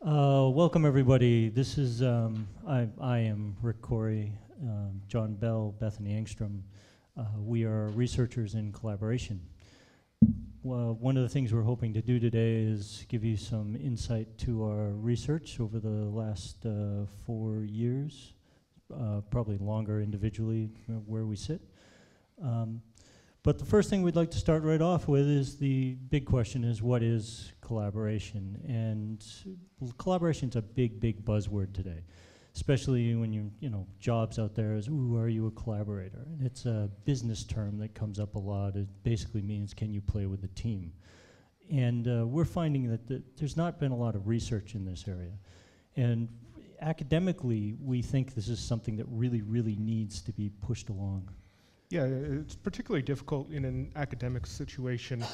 Uh, welcome, everybody. This is, um, I, I am Rick Corey, um, John Bell, Bethany Engstrom. Uh, we are researchers in collaboration. Well, one of the things we're hoping to do today is give you some insight to our research over the last uh, four years, uh, probably longer individually where we sit. Um, but the first thing we'd like to start right off with is the big question is what is collaboration? And collaboration is a big, big buzzword today, especially when you, you know, jobs out there is, ooh, are you a collaborator? And it's a business term that comes up a lot. It basically means can you play with the team? And uh, we're finding that th there's not been a lot of research in this area. And academically, we think this is something that really, really needs to be pushed along. Yeah, it's particularly difficult in an academic situation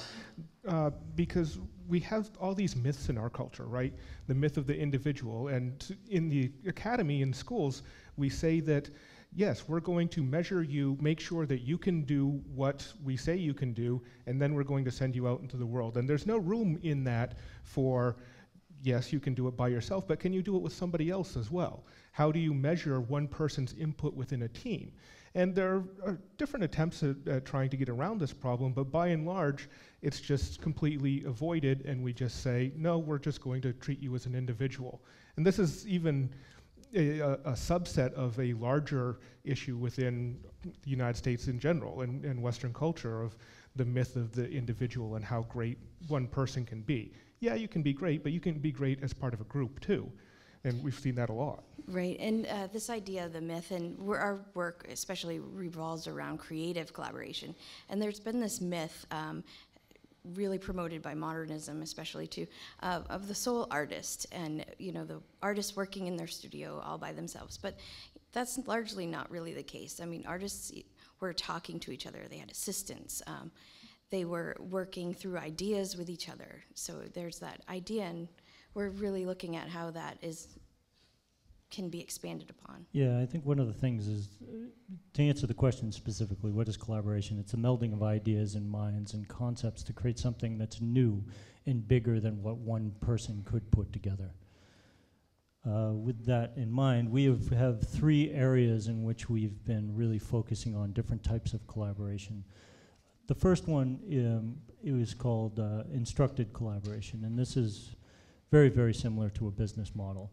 uh, because we have all these myths in our culture, right? The myth of the individual. And in the academy, in schools, we say that, yes, we're going to measure you, make sure that you can do what we say you can do, and then we're going to send you out into the world. And there's no room in that for, yes, you can do it by yourself, but can you do it with somebody else as well? How do you measure one person's input within a team? And there are different attempts at, at, trying to get around this problem, but by and large, it's just completely avoided, and we just say, no, we're just going to treat you as an individual. And this is even a, a, subset of a larger issue within the United States in general and, and Western culture of the myth of the individual and how great one person can be. Yeah, you can be great, but you can be great as part of a group too and we've seen that a lot. Right, and uh, this idea of the myth, and our work especially revolves around creative collaboration. And there's been this myth, um, really promoted by modernism, especially too, uh, of the sole artist, and you know the artists working in their studio all by themselves. But that's largely not really the case. I mean, artists were talking to each other. They had assistants. Um, they were working through ideas with each other. So there's that idea and we're really looking at how that is can be expanded upon. Yeah, I think one of the things is to answer the question specifically, what is collaboration? It's a melding of ideas and minds and concepts to create something that's new and bigger than what one person could put together. Uh, with that in mind, we have, have three areas in which we've been really focusing on different types of collaboration. The first one um, it was called uh, instructed collaboration, and this is very, very similar to a business model.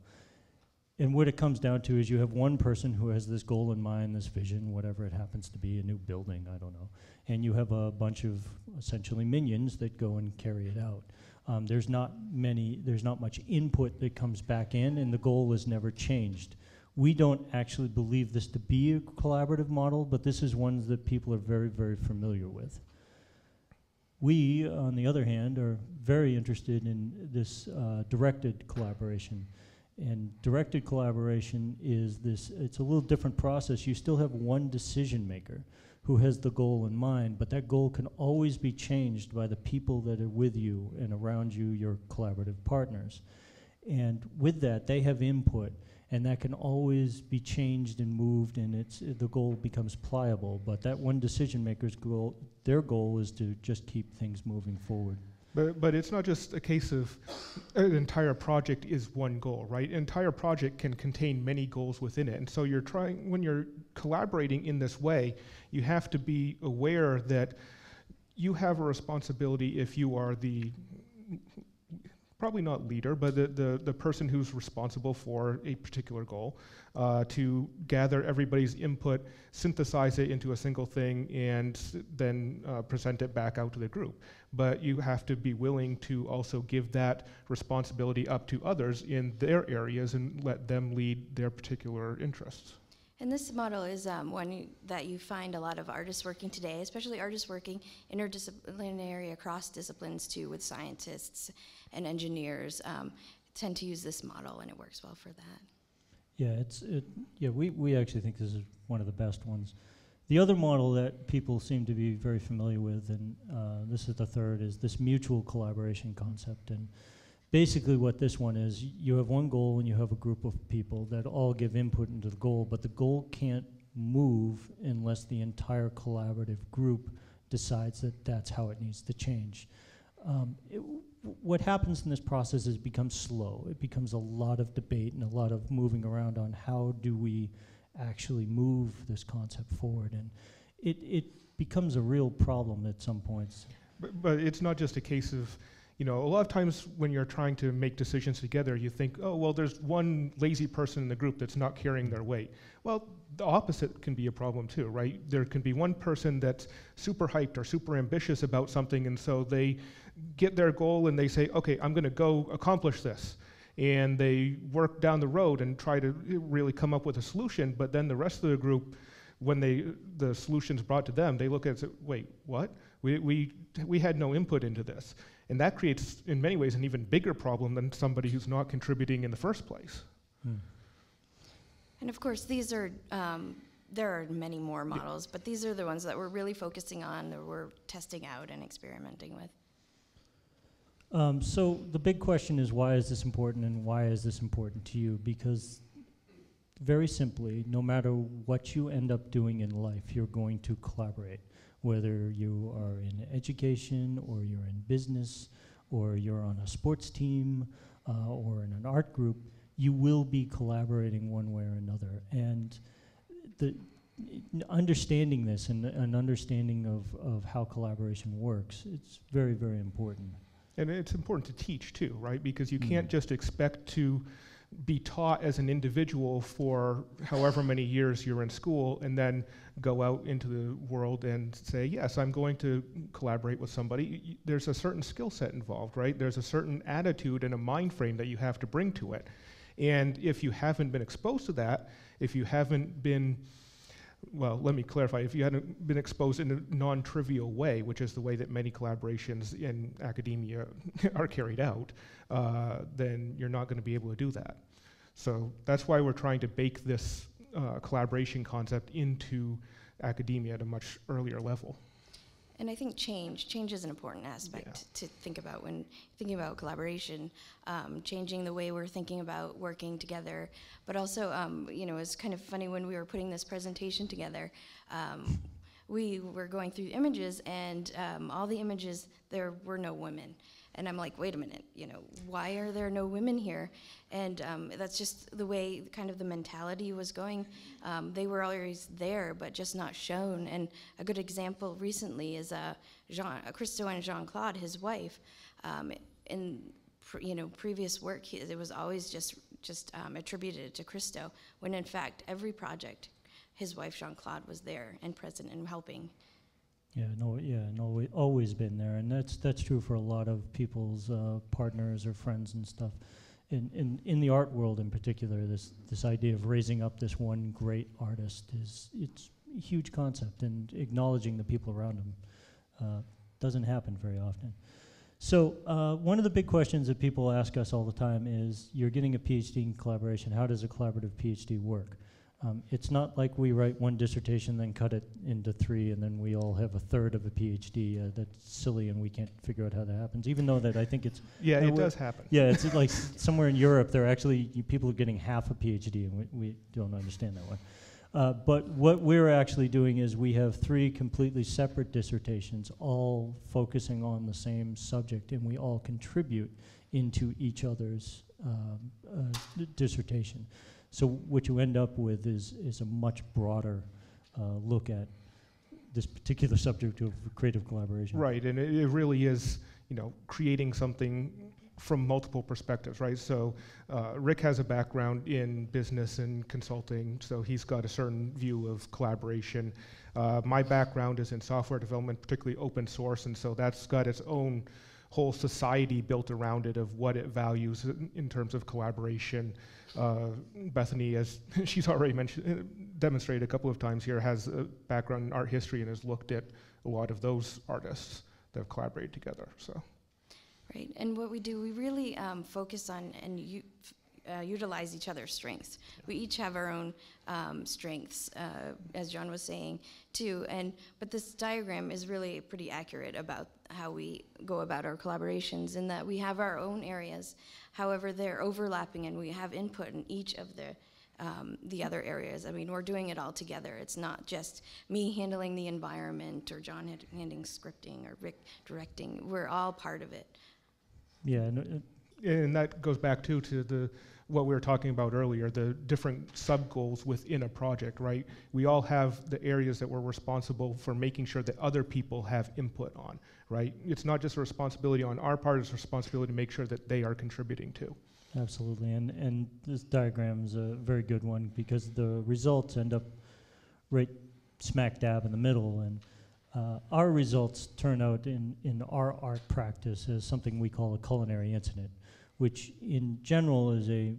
And what it comes down to is you have one person who has this goal in mind, this vision, whatever it happens to be, a new building, I don't know. And you have a bunch of essentially minions that go and carry it out. Um, there's not many, there's not much input that comes back in, and the goal is never changed. We don't actually believe this to be a collaborative model, but this is one that people are very, very familiar with. We, on the other hand, are very interested in this uh, directed collaboration. And directed collaboration is this, it's a little different process. You still have one decision maker who has the goal in mind, but that goal can always be changed by the people that are with you and around you, your collaborative partners. And with that, they have input and that can always be changed and moved and it's the goal becomes pliable but that one decision maker's goal their goal is to just keep things moving forward but, but it's not just a case of uh, an entire project is one goal, right? An entire project can contain many goals within it. And so you're trying, when you're collaborating in this way, you have to be aware that you have a responsibility if you are the probably not leader, but the, the, the person who's responsible for a particular goal, uh, to gather everybody's input, synthesize it into a single thing, and then uh, present it back out to the group. But you have to be willing to also give that responsibility up to others in their areas and let them lead their particular interests. And this model is um, one that you find a lot of artists working today, especially artists working interdisciplinary across disciplines too, with scientists and engineers um, tend to use this model, and it works well for that. Yeah, it's it. Yeah, we we actually think this is one of the best ones. The other model that people seem to be very familiar with, and uh, this is the third, is this mutual collaboration concept. And basically what this one is, you have one goal and you have a group of people that all give input into the goal, but the goal can't move unless the entire collaborative group decides that that's how it needs to change. Um, it, what happens in this process is it becomes slow. It becomes a lot of debate and a lot of moving around on how do we actually move this concept forward. And it, it becomes a real problem at some points. But, but it's not just a case of, you know, a lot of times when you're trying to make decisions together, you think, oh, well, there's one lazy person in the group that's not carrying their weight. Well, the opposite can be a problem too, right? There can be one person that's super hyped or super ambitious about something, and so they get their goal and they say, okay, I'm going to go accomplish this. And they work down the road and try to really come up with a solution, but then the rest of the group, when they the solution's brought to them, they look at it and say, wait, what? We, we, we had no input into this. And that creates, in many ways, an even bigger problem than somebody who's not contributing in the first place. Hmm. And of course, these are, um, there are many more models, but these are the ones that we're really focusing on, that we're testing out and experimenting with. Um, so the big question is why is this important and why is this important to you? Because very simply, no matter what you end up doing in life, you're going to collaborate. Whether you are in education or you're in business or you're on a sports team uh, or in an art group, you will be collaborating one way or another. And the understanding this and an understanding of, of how collaboration works, it's very, very important. And it's important to teach too, right? Because you Mm. can't just expect to be taught as an individual for however many years you're in school and then go out into the world and say, yes, I'm going to collaborate with somebody. There's a certain skill set involved, right? There's a certain attitude and a mind frame that you have to bring to it. And if you haven't been exposed to that, if you haven't been well, let me clarify. If you hadn't been exposed in a non trivial way, which is the way that many collaborations in academia are carried out, uh, then you're not going to be able to do that. So that's why we're trying to bake this uh, collaboration concept into academia at a much earlier level. And I think change, change is an important aspect to think about when thinking about collaboration, um, changing the way we're thinking about working together. But also, um, you know, it's kind of funny when we were putting this presentation together. Um, we were going through images, and um, all the images there were no women. And I'm like, wait a minute, you know, why are there no women here? And um, that's just the way kind of the mentality was going. Um, they were always there, but just not shown. And a good example recently is uh, Jean, uh, Christo and Jeanne-Claude, his wife. Um, in you know previous work, he, it was always just just um, attributed to Christo, when in fact every project, his wife Jeanne-Claude was there and present and helping. Yeah, no, yeah, no, always been there, and that's that's true for a lot of people's uh, partners or friends and stuff. In, in in the art world, in particular, this this idea of raising up this one great artist is it's a huge concept, and acknowledging the people around him uh, doesn't happen very often. So uh, one of the big questions that people ask us all the time is, you're getting a PhD in collaboration. How does a collaborative PhD work? Um, it's not like we write one dissertation, then cut it into three, and then we all have a third of a PhD. Uh, that's silly, and we can't figure out how that happens. Even though that I think it's Yeah, it does happen. yeah, it's like somewhere in Europe, they're actually you, people are getting half a PhD, and we, we don't understand that one. Uh, but what we're actually doing is we have three completely separate dissertations, all focusing on the same subject, and we all contribute into each other's um, uh, dissertation. So what you end up with is is a much broader uh, look at this particular subject of creative collaboration. Right, and it, it really is, you know, creating something from multiple perspectives, right? So uh, Rick has a background in business and consulting, so he's got a certain view of collaboration. Uh, my background is in software development, particularly open source, and so that's got its own whole society built around it of what it values in, in terms of collaboration. Uh, Bethany, as she's already mentioned, demonstrated a couple of times here, has a background in art history and has looked at a lot of those artists that have collaborated together. So Right, and what we do, we really um, focus on and u- f- uh, utilize each other's strengths. We each have our own um, strengths, uh, as John was saying too. And but this diagram is really pretty accurate about how we go about our collaborations, in that we have our own areas. However, they're overlapping, and we have input in each of the um, the other areas. I mean, we're doing it all together. It's not just me handling the environment or John hand- handling scripting or Rick directing. We're all part of it. Yeah, uh, And that goes back too to the what we were talking about earlier, the different sub goals within a project, right? We all have the areas that we're responsible for making sure that other people have input on, right? It's not just a responsibility on our part, it's a responsibility to make sure that they are contributing too. Absolutely, and, and this diagram is a very good one because the results end up right smack dab in the middle, and uh, our results turn out in, in our art practice as something we call a culinary incident, which in general is a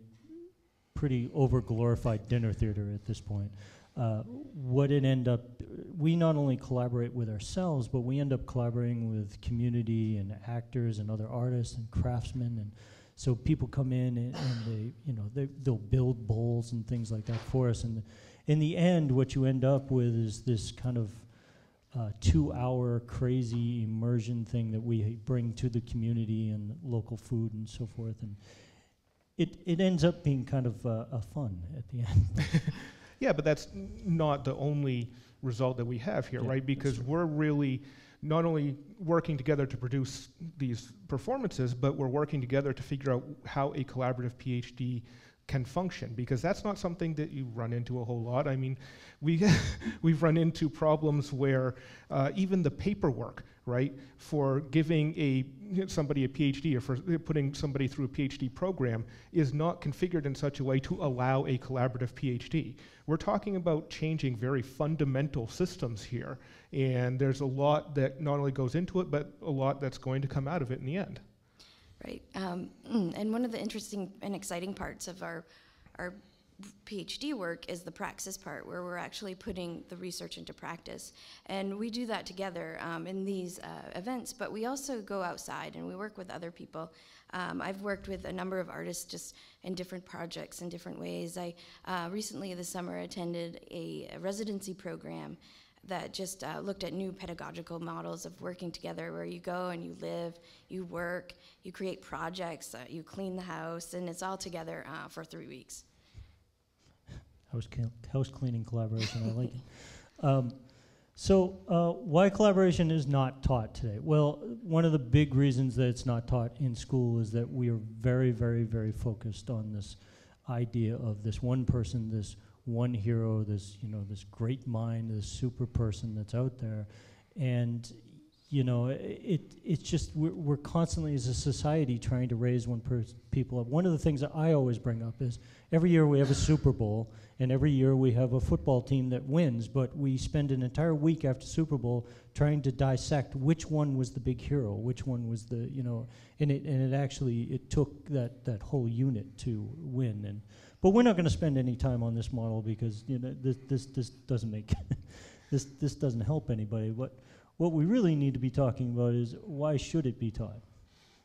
pretty over-glorified dinner theater at this point. Uh, what it end up, we not only collaborate with ourselves, but we end up collaborating with community and actors and other artists and craftsmen and so people come in and, and they, you know, they, they'll build bowls and things like that for us. And in the end, what you end up with is this kind of uh, two-hour crazy immersion thing that we bring to the community and local food and so forth. And it, it ends up being kind of uh, a fun at the end. Yeah, but that's not the only result that we have here, Yeah, right? Because we're really not only working together to produce these performances, but we're working together to figure out how a collaborative PhD can function because that's not something that you run into a whole lot. I mean, we we've run into problems where uh, even the paperwork, right, for giving a somebody a PhD or for putting somebody through a PhD program is not configured in such a way to allow a collaborative PhD. We're talking about changing very fundamental systems here, and there's a lot that not only goes into it, but a lot that's going to come out of it in the end. Right. Um, and one of the interesting and exciting parts of our our PhD work is the praxis part, where we're actually putting the research into practice. And we do that together um, in these uh, events, but we also go outside and we work with other people. Um, I've worked with a number of artists just in different projects in different ways. I uh, recently this summer attended a, a residency program that just uh, looked at new pedagogical models of working together where you go and you live, you work, you create projects, uh, you clean the house, and it's all together uh, for three weeks. house, house cleaning collaboration, I like it. Um, so, uh, why collaboration is not taught today? Well, one of the big reasons that it's not taught in school is that we are very, very, very focused on this idea of this one person, this one hero, this you know, this great mind, this super person that's out there, and you know, it it's just we're, we're constantly as a society trying to raise one person people up. One of the things that I always bring up is every year we have a Super Bowl, and every year we have a football team that wins, but we spend an entire week after Super Bowl trying to dissect which one was the big hero, which one was the you know, and it and it actually it took that that whole unit to win and. But we're not going to spend any time on this model because you know this this this doesn't make this this doesn't help anybody. What what we really need to be talking about is why should it be taught?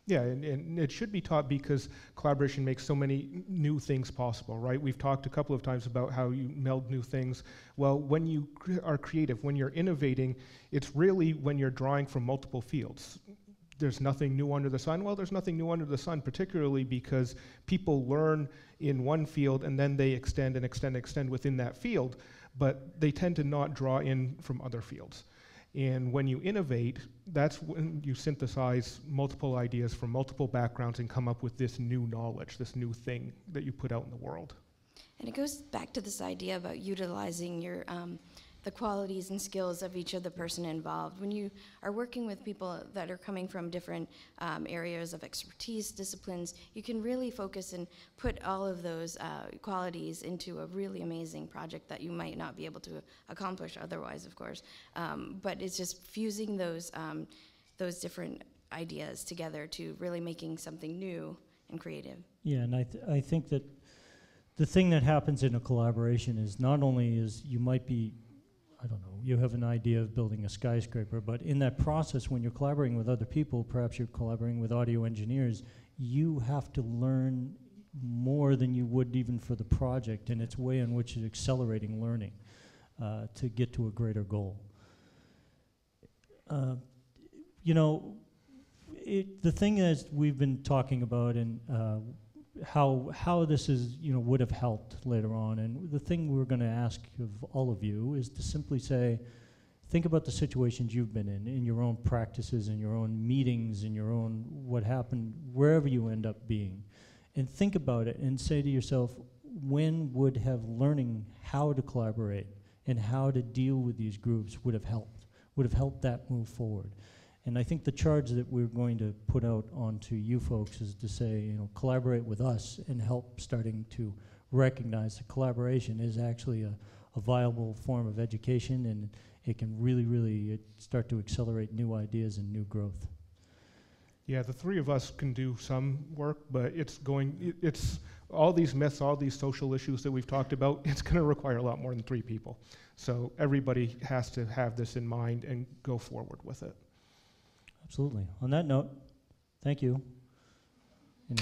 Yeah, and, and it should be taught because collaboration makes so many new things possible, right? We've talked a couple of times about how you meld new things. Well, when you cre- are creative, when you're innovating, it's really when you're drawing from multiple fields. There's nothing new under the sun. Well, there's nothing new under the sun, particularly because people learn in one field and then they extend and extend and extend within that field, but they tend to not draw in from other fields. And when you innovate, that's when you synthesize multiple ideas from multiple backgrounds and come up with this new knowledge, this new thing that you put out in the world. And it goes back to this idea about utilizing your um, the qualities and skills of each of the person involved. When you are working with people that are coming from different um, areas of expertise, disciplines, you can really focus and put all of those uh, qualities into a really amazing project that you might not be able to accomplish otherwise, of course. Um, but it's just fusing those um, those different ideas together to really making something new and creative. Yeah, and I th- I think that the thing that happens in a collaboration is not only is you might be I don't know, you have an idea of building a skyscraper, but in that process when you're collaborating with other people, perhaps you're collaborating with audio engineers, you have to learn more than you would even for the project and its way in which it's accelerating learning uh, to get to a greater goal. Uh, you know, it, the thing is we've been talking about and uh, how how this is you know would have helped later on. And the thing we're going to ask of all of you is to simply say, think about the situations you've been in, in your own practices, in your own meetings, in your own what happened, wherever you end up being, and think about it and say to yourself, when would have learning how to collaborate and how to deal with these groups would have helped, would have helped that move forward. And I think the charge that we're going to put out onto you folks is to say, you know, collaborate with us and help starting to recognize that collaboration is actually a, a viable form of education and it can really, really uh, start to accelerate new ideas and new growth. Yeah, the three of us can do some work, but it's going, it, it's all these myths, all these social issues that we've talked about, it's going to require a lot more than three people. So everybody has to have this in mind and go forward with it. Absolutely. On that note, thank you. And